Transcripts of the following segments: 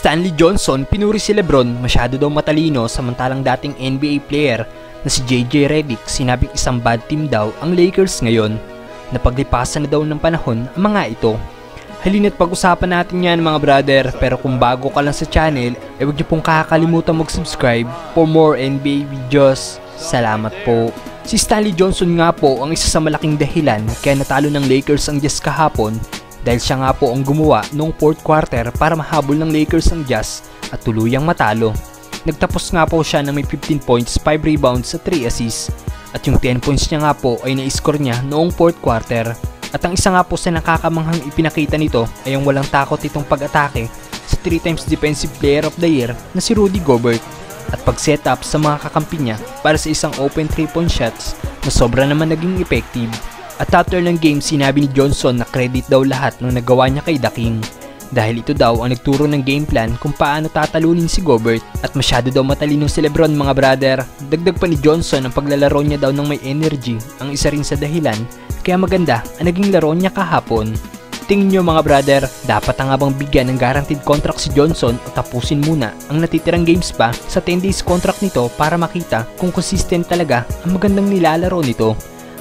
Stanley Johnson pinuri si Lebron masyado daw matalino samantalang dating NBA player na si JJ Redick sinabing isang bad team daw ang Lakers ngayon. Napaglipasan na daw ng panahon ang mga ito. Halina't pag-usapan natin yan mga brother pero kung bago ka lang sa channel ay huwag niyo pong kakalimutan mag-subscribe for more NBA videos. Salamat po. Si Stanley Johnson nga po ang isa sa malaking dahilan kaya natalo ng Lakers ang Jazz kahapon dahil siya nga po ang gumawa noong 4th quarter para mahabol ng Lakers ang Jazz at tuluyang matalo. Nagtapos nga po siya ng may 15 points, 5 rebounds at 3 assists at yung 10 points niya nga po ay na-score niya noong 4th quarter. At ang isa nga po sa nakakamanghang ipinakita nito ay ang walang takot itong pag-atake sa 3 times defensive player of the year na si Rudy Gobert at pag-set up sa mga kakampi niya para sa isang open 3 point shots na sobra naman naging effective. At after ng game sinabi ni Johnson na credit daw lahat ng nagawa niya kay The King dahil ito daw ang nagturo ng game plan kung paano tatalunin si Gobert at masyado daw matalino si Lebron mga brother. Dagdag pa ni Johnson ang paglalaro niya daw ng may energy ang isa rin sa dahilan kaya maganda ang naging laro niya kahapon. Tingin nyo mga brother, dapat ang bang bigyan ng guaranteed contract si Johnson o tapusin muna ang natitirang games pa sa 10 days contract nito para makita kung consistent talaga ang magandang nilalaro nito.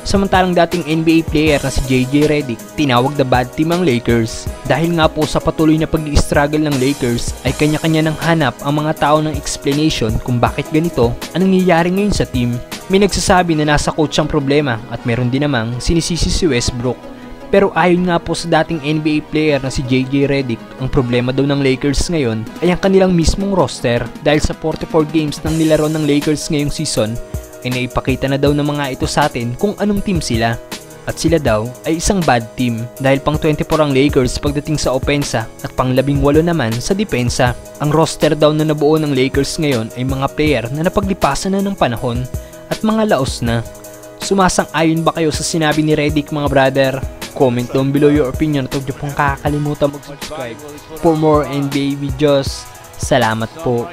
Samantalang dating NBA player na si JJ Redick, tinawag na bad team ang Lakers. Dahil nga po sa patuloy na pag struggle ng Lakers ay kanya-kanya nang hanap ang mga tao ng explanation kung bakit ganito ang nangyayari ngayon sa team. May nagsasabi na nasa coach ang problema at meron din namang sinisisi si Westbrook. Pero ayon nga po sa dating NBA player na si JJ Redick, ang problema daw ng Lakers ngayon ay ang kanilang mismong roster dahil sa 44 games ng nilaro ng Lakers ngayong season ay naipakita na daw ng mga ito sa atin kung anong team sila. At sila daw ay isang bad team dahil pang 24 ang Lakers pagdating sa opensa at pang 18 naman sa depensa. Ang roster daw na nabuo ng Lakers ngayon ay mga player na napaglipasan na ng panahon at mga laos na. Sumasang-ayon ba kayo sa sinabi ni Redick mga brother? Comment down below your opinion at huwag niyo pong kakalimutan mag-subscribe for more NBA videos. Salamat po.